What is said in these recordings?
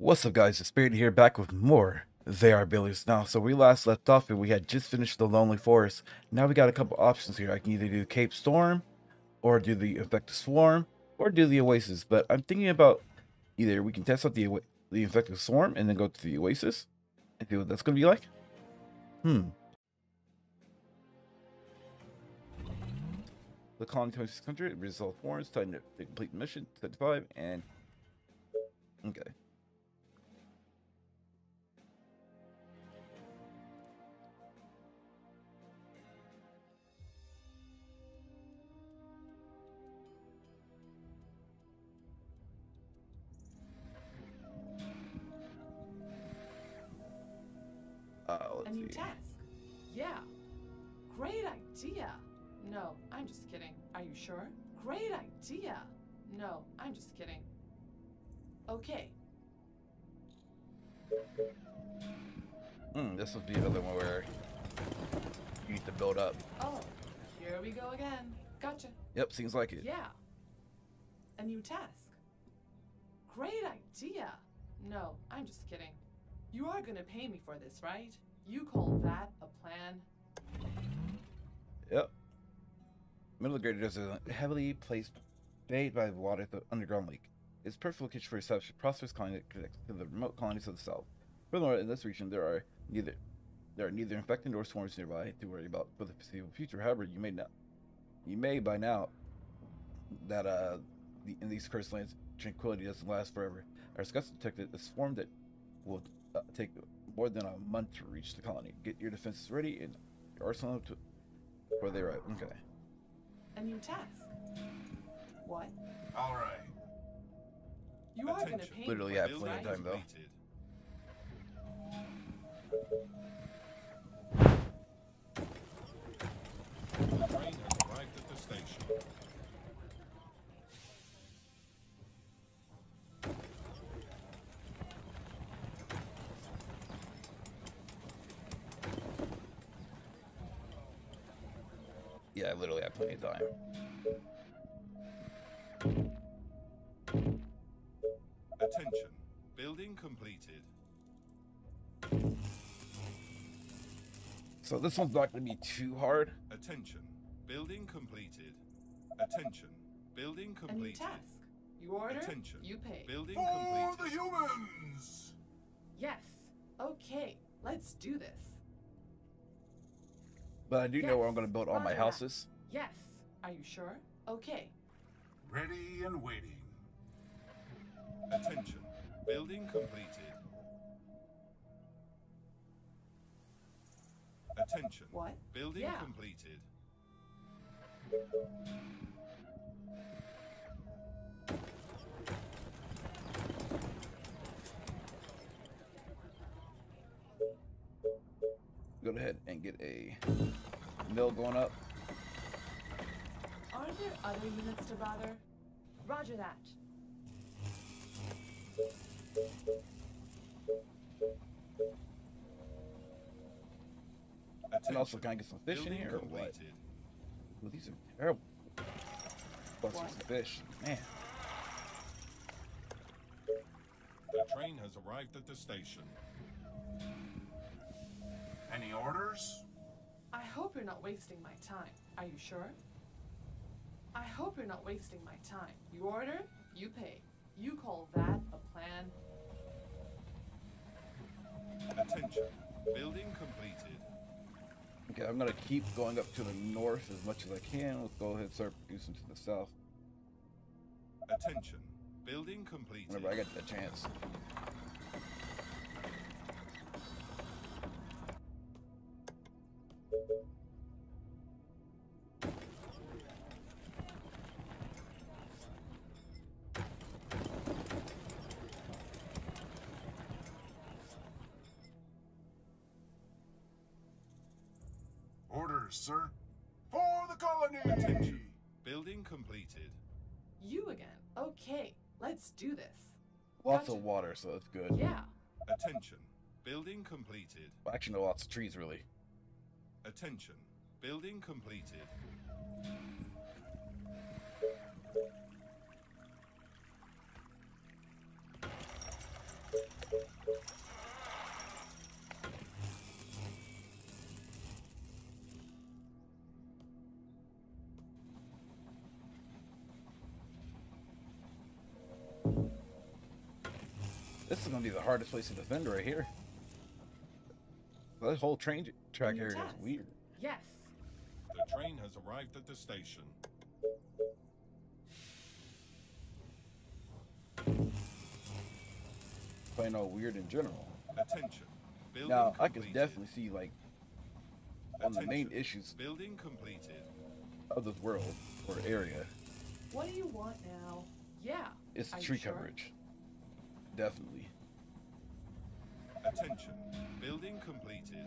What's up guys, it's Spirit here back with more They Are Billions. Now, so we last left off and we had just finished the Lonely Forest. Now we got a couple options here. I can either do Cape Storm, or do the Infected Swarm, or do the Oasis. But I'm thinking about either we can test out the, the Infected Swarm and then go to the Oasis and see what that's going to be like. Hmm. The Colony 2600, Resolve Forms, time to complete mission, 75, and... Okay. Let's A new see. task. Yeah. Great idea. No, I'm just kidding. Are you sure? Great idea. No, I'm just kidding. Okay. Hmm, this would be another one where you need to build up. Oh, here we go again. Gotcha. Yep, seems like it. Yeah. A new task. Great idea. No, I'm just kidding. You are gonna pay me for this, right? You call that a plan? Yep. Middle Greater is a heavily placed bathed by the water at the underground lake. It's perfect location for establishing a prosperous colony that connects to the remote colonies of the south. Furthermore, in this region, there are neither there are neither infected nor swarms nearby to worry about for the foreseeable future. However, you may not you may by now that uh the, in these cursed lands tranquility doesn't last forever. Our scouts detected a swarm that will uh, take more than a month to reach the colony. Get your defenses ready and your arsenal to where they arrive. Okay. A new task. What? All right. You are gonna Attention. pay me Literally, for yeah, plenty of time, though. Yeah, I literally have plenty of time. Attention. Building completed. So this one's not going to be too hard. Attention. Building completed. Attention. Building completed. A new task. You order, Attention. you pay. Building For the humans! Yes. Okay, let's do this. But I do know where I'm going to build all my oh, houses. Yes. Are you sure? Okay. Ready and waiting. Attention. Building completed. Attention. What? Building Yeah. completed. Go ahead and get a mill going up. Are there other units to bother? Roger that. And also, can I get some fish in Building here or what? Well, these are terrible. Plus What? some fish. Man. The train has arrived at the station. Any orders? I hope you're not wasting my time. Are you sure? I hope you're not wasting my time. You order, you pay. You call that a plan? Attention. Building completed. Okay, I'm going to keep going up to the north as much as I can. Let's go ahead and start producing to the south Attention. Building completed. whenever I get the chance. Completed. You again. Okay, let's do this. Lots Gotcha. of water, so that's good. Yeah. Attention. Building completed. Well, actually, no, lots of trees, really. Attention. Building completed. Gonna be the hardest place to defend right here. That whole train track New area is weird. Yes. The train has arrived at the station. Playing all weird in general. Attention. Building Now I can definitely see like on the main issues Building completed. of this world or area. What do you want now? Yeah. It's the tree sure? coverage. Definitely. Attention. Building completed.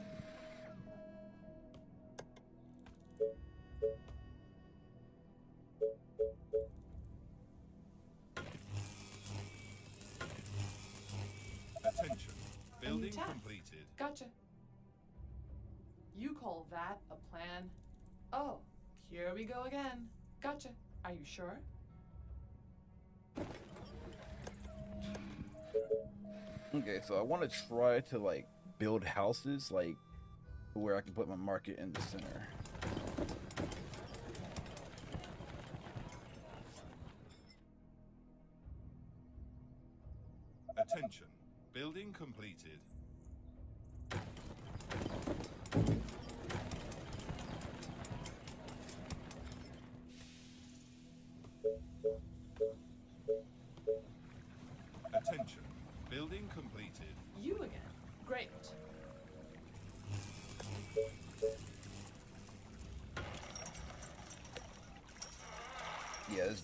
Attention. Building completed. Gotcha. You call that a plan? Oh, here we go again. Gotcha. Are you sure? Okay, so I want to try to like build houses like where I can put my market in the center.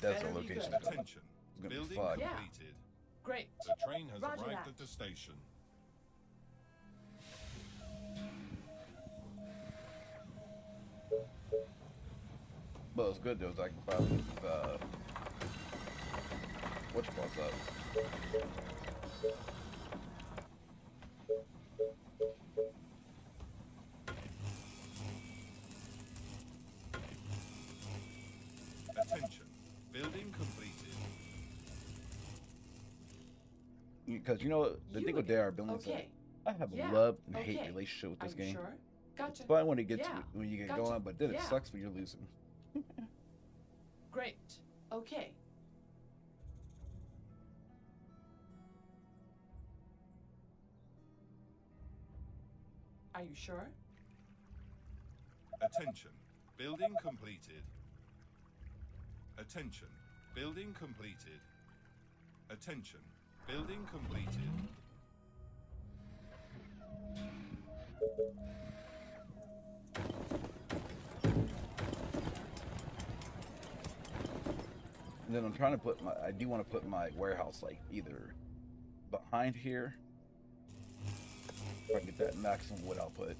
Yeah, this desert Better be location. good. Attention. gonna be Building fun. Yeah. completed. Great. The train has Roger arrived that. at the station. Well, it's good though. is I can probably uh, what you up. Because you know the You thing with again. They Are Billions, Okay. I have Yeah, a love and hate relationship with Are this you game. sure? Gotcha. It's fun when it gets Yeah, when you get gotcha. going, but then it sucks when you're losing. Great. Okay. Are you sure? Attention. Building completed. Attention. Building completed. Attention. Building completed. And then I'm trying to put my I do want to put my warehouse like either behind here. I get that maximum wood output.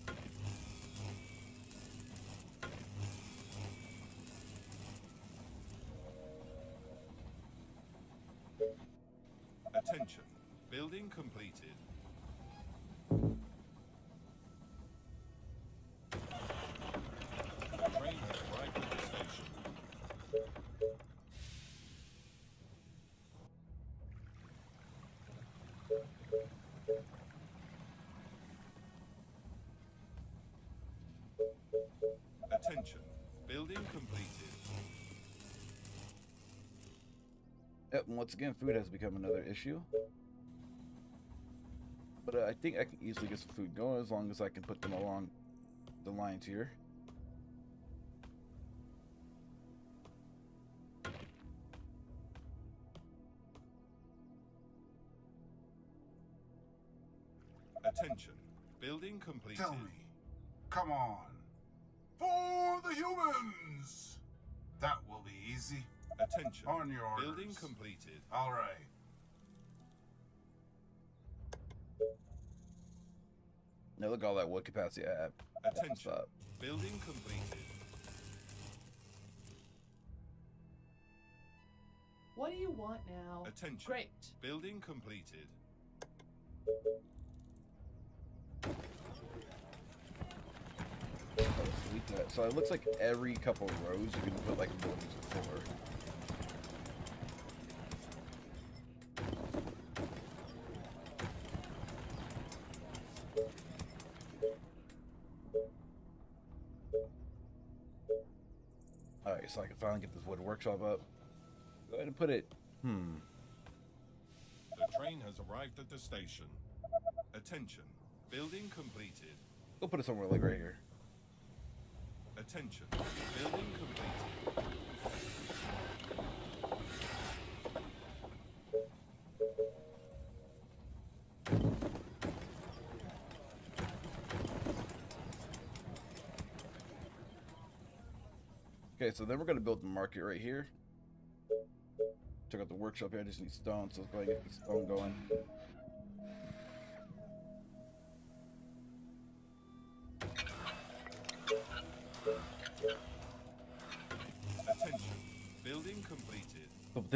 Attention. Building completed. Yep, and once again, food has become another issue. But uh, I think I can easily get some food going as long as I can put them along the lines here. Attention. Building completed. Tell me. Come on. For the humans! That will be easy. Attention. On your orders. Building completed. All right. Now look at all that wood capacity I have. Attention. Stop. Building completed. What do you want now? Attention. Great. Building completed. That. So it looks like every couple rows you can put like buildings of four. Alright, so I can finally get this wood workshop up. Go ahead and put it. Hmm. The train train has arrived at the station. Attention. Building completed. Go put it somewhere like right here. Attention. Building completed. Okay, so then we're gonna build the market right here. Check out the workshop here. I just need stone, so let's go ahead and get the stone going.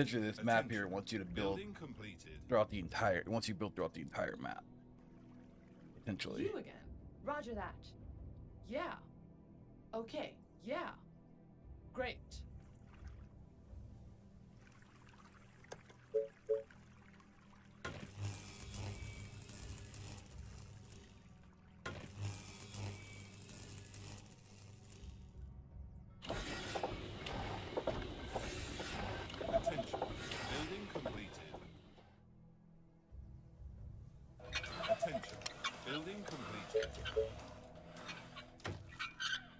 Completed. So potentially this map here wants you to build throughout the entire. Once you build throughout the entire map. Potentially. You again. Roger that. Yeah. Okay. Yeah. Great. Attention. Building completed. Attention. Building completed.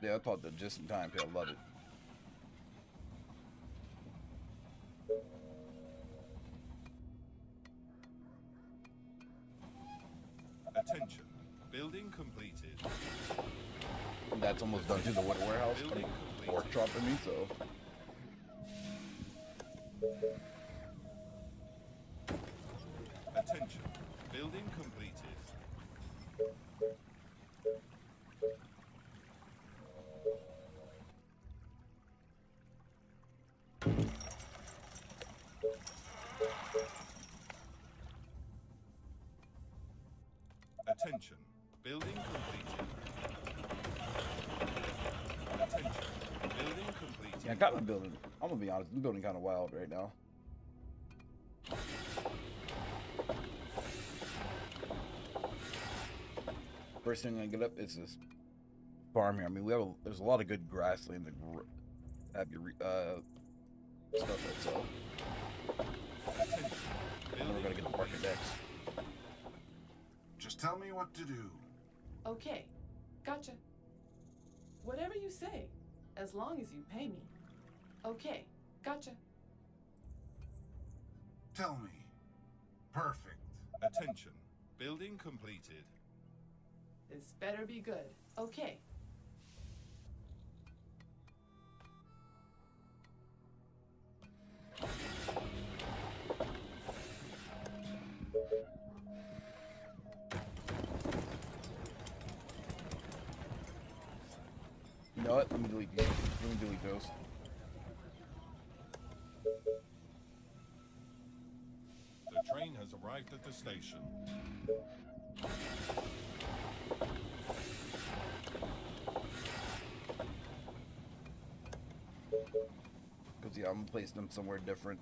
Yeah, I popped up just in time. I love it. Attention. Building completed. That's almost done to the warehouse. I Building mean, completed. workshop for me, so. Got my building. I'm gonna be honest, I'm building kind of wild right now. First thing I get up is this farm here. I mean, we have a, there's a lot of good grassland to gr- have your uh stuff at, so and then we're gonna get the market next. Just tell me what to do. Okay. Gotcha. Whatever you say, as long as you pay me. Okay. Gotcha. Tell me. Perfect. Attention. Building completed. This better be good. Okay. You know what? Let me delete these. Let me delete those. Arrived at the station. Cause yeah, I'm place them somewhere different.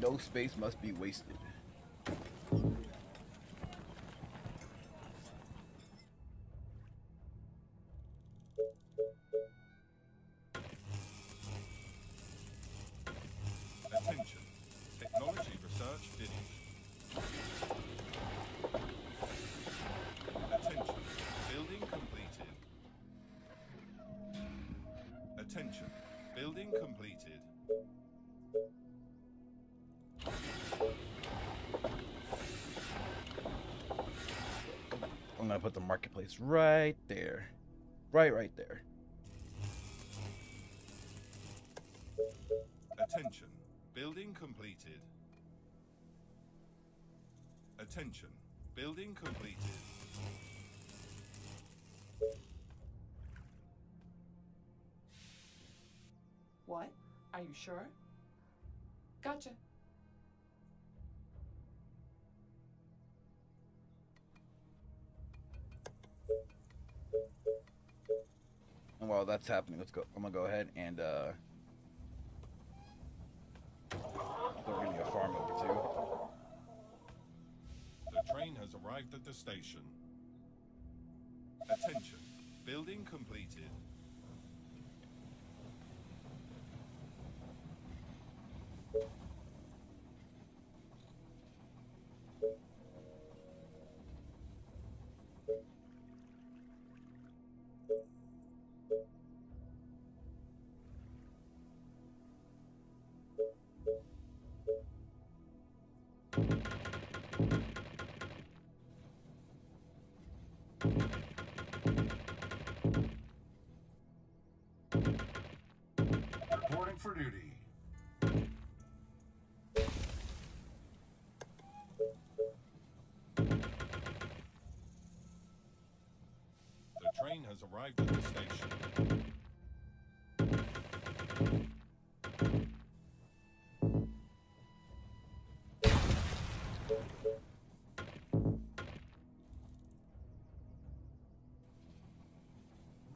No space must be wasted. Marketplace right there. Right, right there. Attention. Building completed. Attention. Building completed. What? Are you sure? Gotcha. While that's happening, let's go. I'm gonna go ahead and uh, we're gonna get a farm over too. The train has arrived at the station. Attention. Building completed. duty. The train has arrived at the station.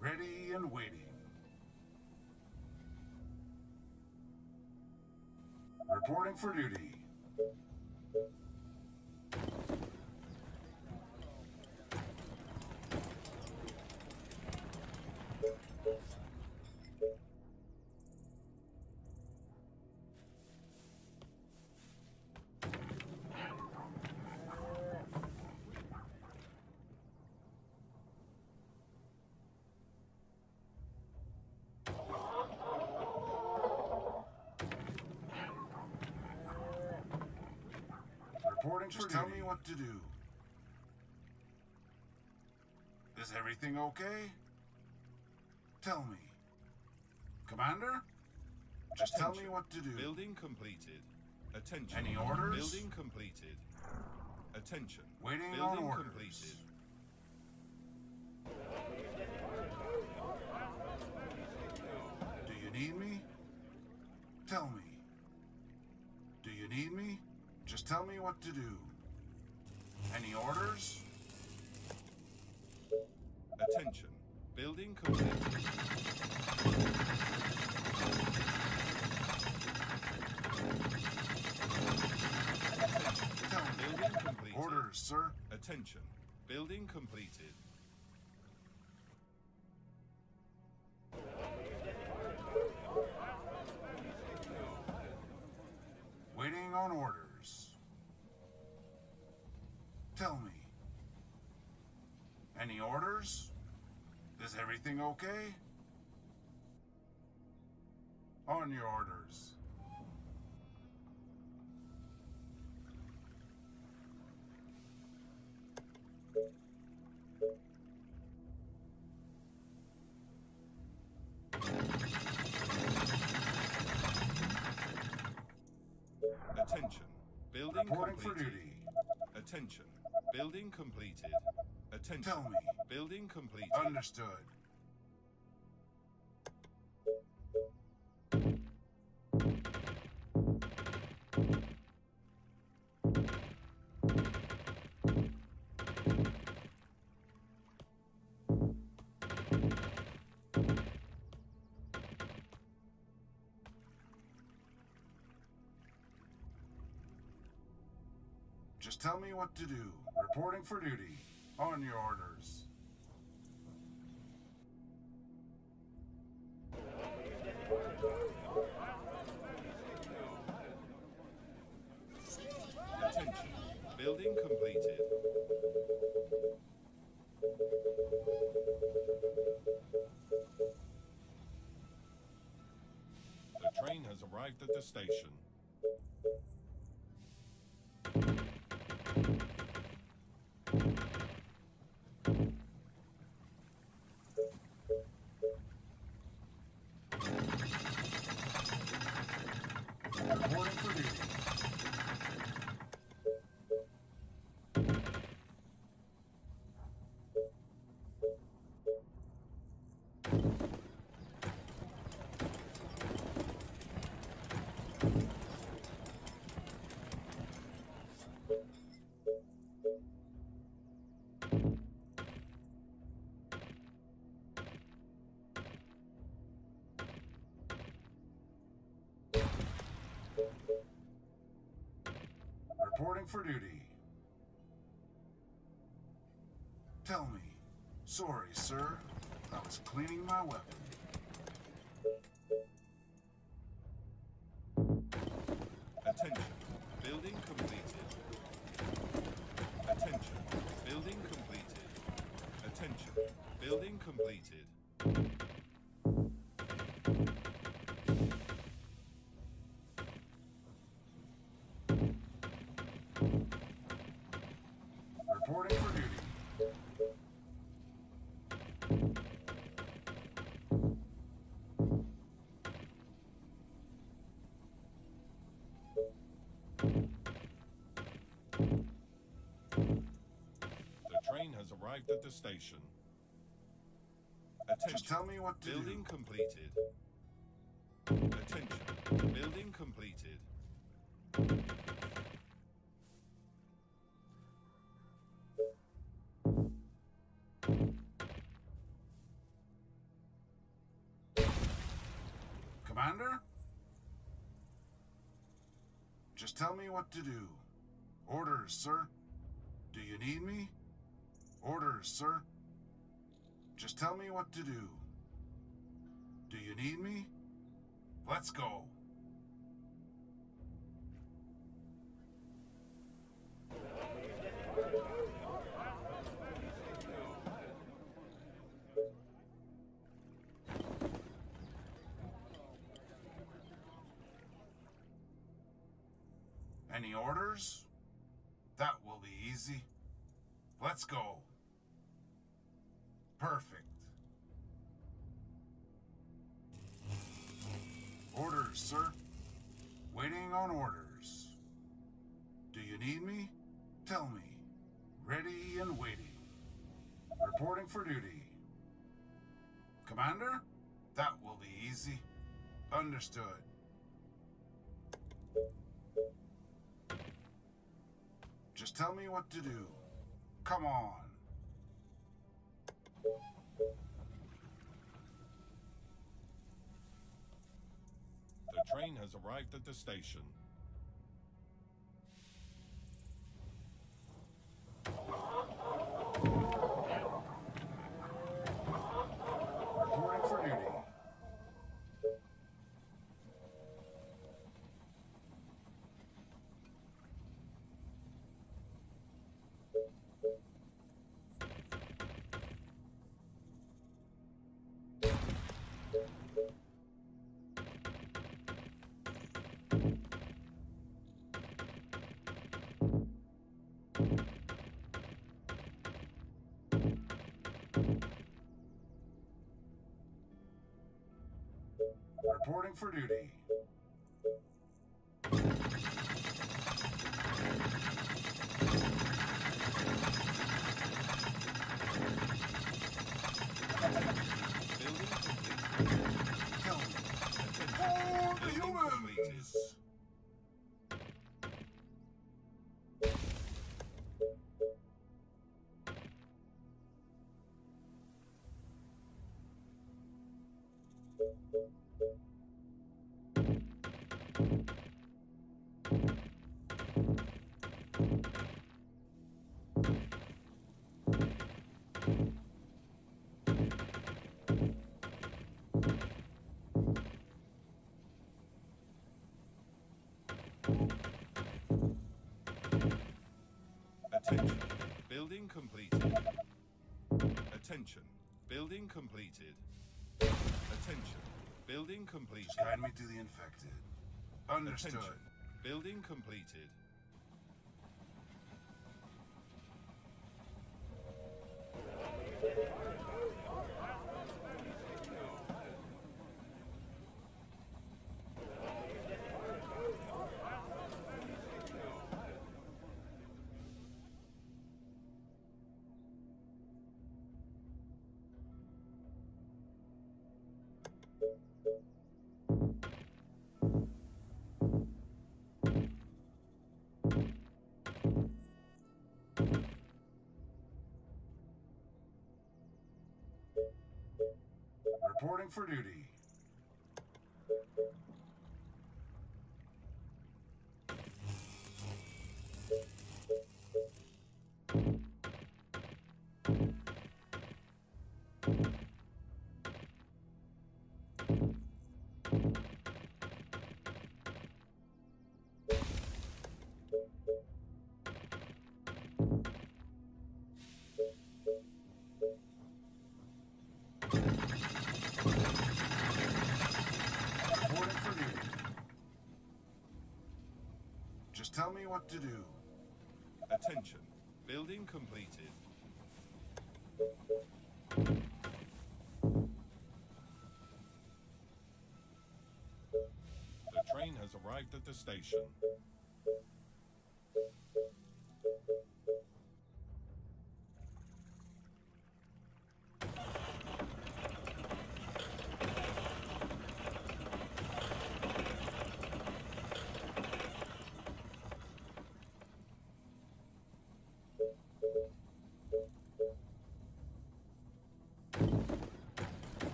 Ready and waiting. Reporting for duty. Reporting for tell me what to do. Is everything okay? Tell me. Commander? Just tell me what to do. Building completed. Attention. Any orders? Building completed. Attention. Waiting on Building orders. completed. Do you need me? Tell me. Do you need me? Tell me what to do. Any orders? Attention. Building completed. Building completed. Orders, sir. Attention. Building completed. Any orders? Is everything okay? On your orders. Attention. Building Reporting for completed. duty. Attention. Building completed. Attention. Tell me. Building complete. Understood. Just tell me what to do. Reporting for duty. On your orders. For duty. Tell me. Sorry, sir. I was cleaning my weapon. Arrived at the station. Attention. Just tell me what to Building do. completed. Attention. Building completed. Commander? Just tell me what to do. Orders, sir. Do you need me? Orders, sir. Just tell me what to do. Do you need me? Let's go. Any orders? That will be easy. Let's go. Perfect. Orders, sir. Waiting on orders. Do you need me? Tell me. Ready and waiting. Reporting for duty. Commander? That will be easy. Understood. Just tell me what to do. Come on. The train has arrived at the station. Reporting for duty. Building completed. Attention. Building completed. Attention. Building completed. Guide me to the infected. Understood. Attention. Building completed. Reporting for duty. Tell me what to do. Attention. Building completed. The train has arrived at the station.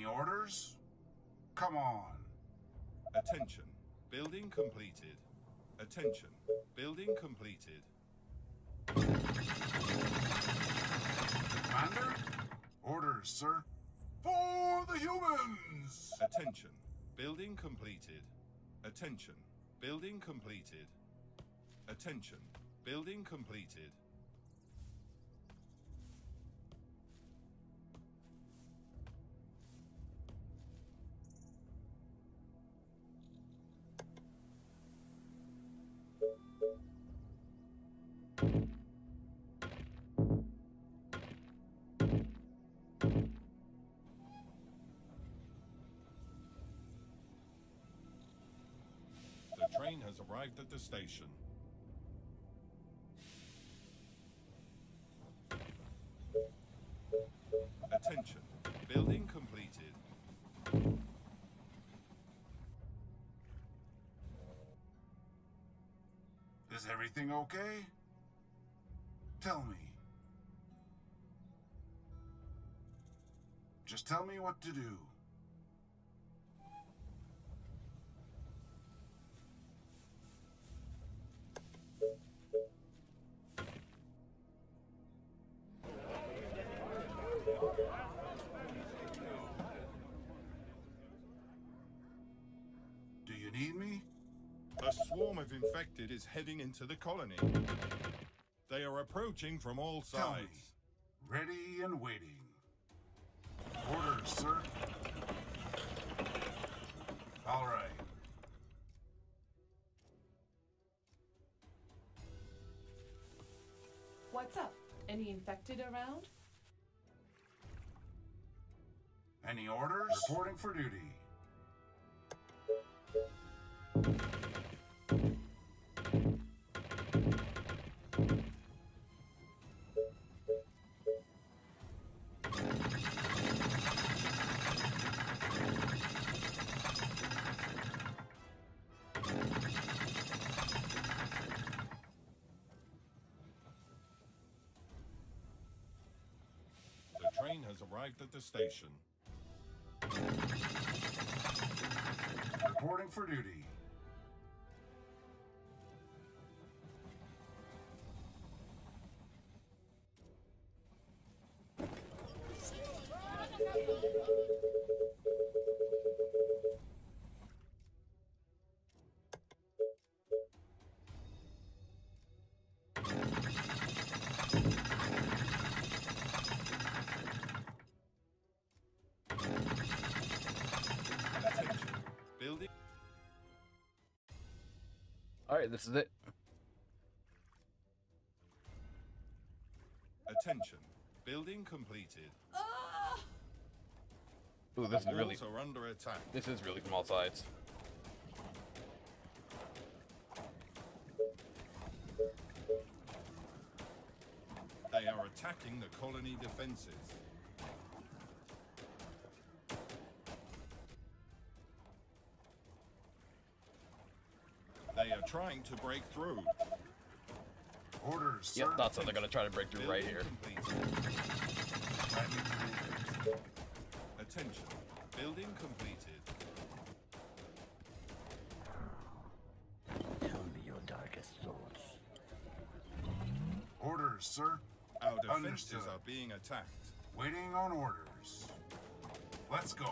Any orders? Come on. Attention. Building completed. Attention. Building completed. Commander? Orders, sir. For the humans! Attention. Building completed. Attention. Building completed. Attention. Building completed. Station. Attention. Building completed. Is everything okay? Tell me. Just tell me what to do. Do you need me? A swarm of infected is heading into the colony. They are approaching from all Tell me. sides. Ready and waiting. Orders, sir. All right. What's up? Any infected around? Any orders? Reporting for duty. The train has arrived at the station. Reporting for duty. Alright, this is it. Attention. Building completed. Ah! Ooh, this is really are under attack. this is really from all sides. They are attacking the colony defenses. Trying to break through. Orders, sir. Yep, that's how they're gonna try to break through right here. completed. Guide me to the exit. Attention. Building completed. Tell me your darkest thoughts. Orders, sir. Our defenses Understood. are being attacked. Waiting on orders. Let's go.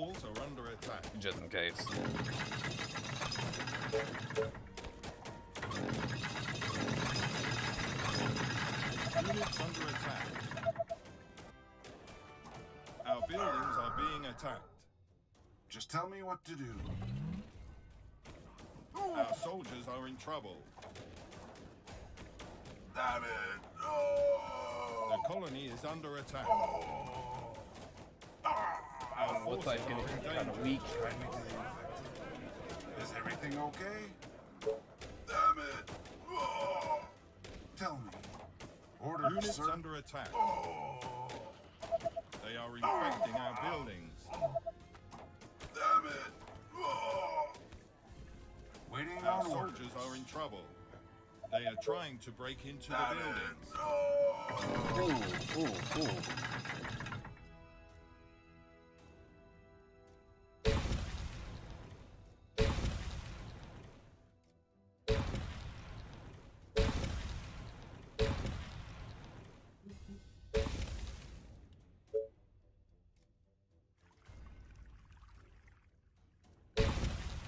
The walls are under attack. Just in case. Units under attack. Our buildings are being attacked. Just tell me what to do. Our soldiers are in trouble. Damn it. Oh. The colony is under attack. Oh. Our Looks forces like are it's in kind of weak. Guide me to the infected. Is everything okay? Damn it. Oh. Tell me. Orders, Units sir. under attack. Oh. They are infecting our buildings. Damn it. Oh. Waiting Our on orders. are in trouble. They are trying to break into the buildings. it. Ooh, ooh, ooh.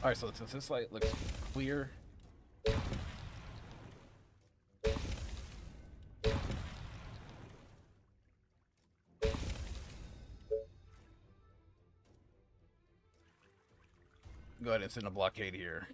Alright, so since this light looks clear. Go ahead and send a blockade here.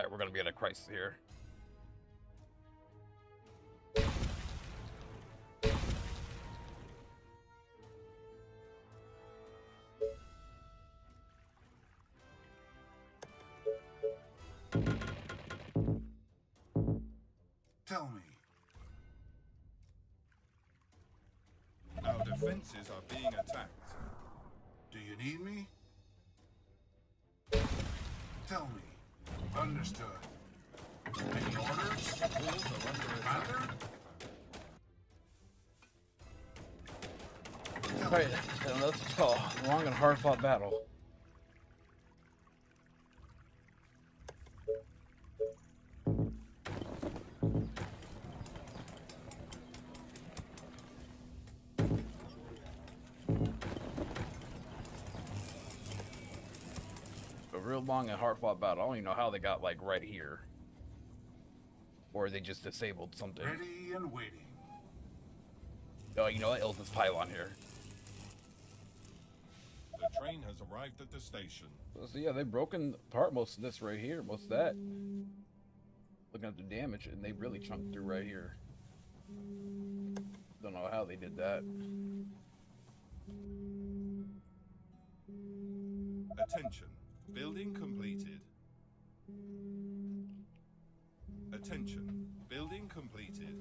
Alright, we're gonna be in a crisis here. Tell me. Our defenses are being attacked. Do you need me? Tell me. Understood. Any orders? Are under. Alright, let's call long and hard fought battle. A long and hard fought battle. I don't even know how they got like right here. Or they just disabled something. Ready and waiting. Oh, you know what? This pylon here. The train has arrived at the station. So yeah, they've broken apart most of this right here, most of that. Looking at the damage, and they really chunked through right here. Don't know how they did that. Attention. Building completed. Attention. Building completed.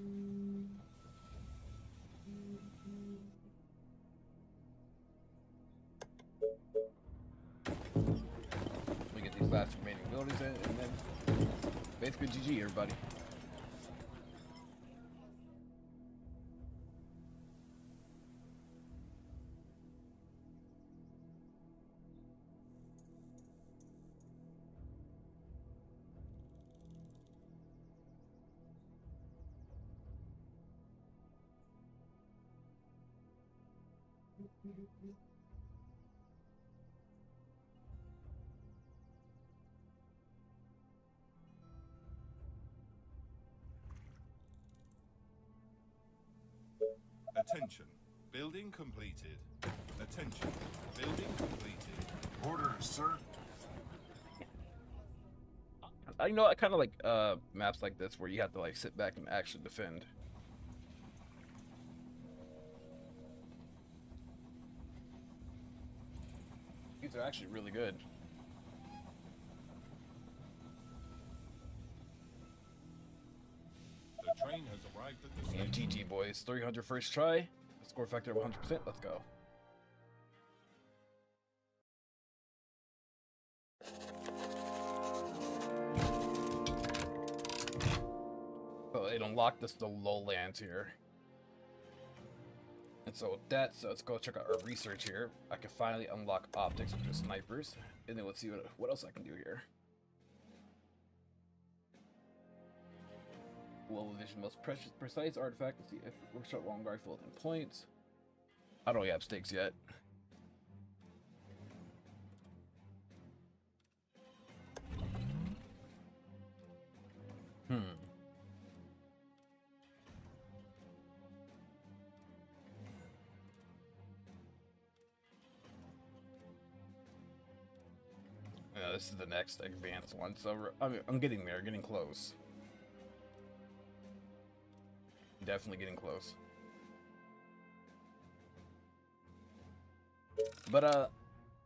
We get these last remaining buildings in, and then basically GG, everybody. Attention. Building completed. Attention. Building completed. Orders, sir. I you know I kind of like uh maps like this where you have to like sit back and actually defend. These are actually really good. The train has arrived at the And. GG boys, 300 first try, score factor of 100%. Let's go. So it unlocked us the lowlands here. And so with that, so let's go check out our research here. I can finally unlock optics, which is snipers. And then let's see what, what else I can do here. Global Vision, most precious, precise artifact. Let's see if it works workshop long rifle and points. I don't really have stakes yet. Hmm. Next advanced one, so I mean, I'm getting there, getting close. Definitely getting close. But uh,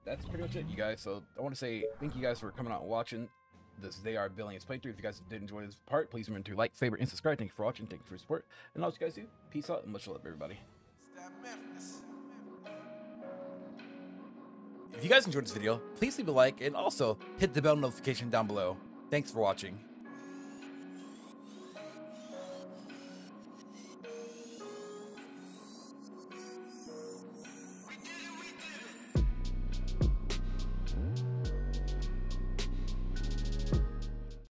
that's pretty much it, you guys. So I want to say thank you guys for coming out and watching this They Are Billions playthrough. If you guys did enjoy this part, please remember to like, favorite, and subscribe. Thank you for watching. Thank you for your support. And all you guys do, peace out and much love, everybody. If you guys enjoyed this video, please leave a like and also hit the bell notification down below. Thanks for watching.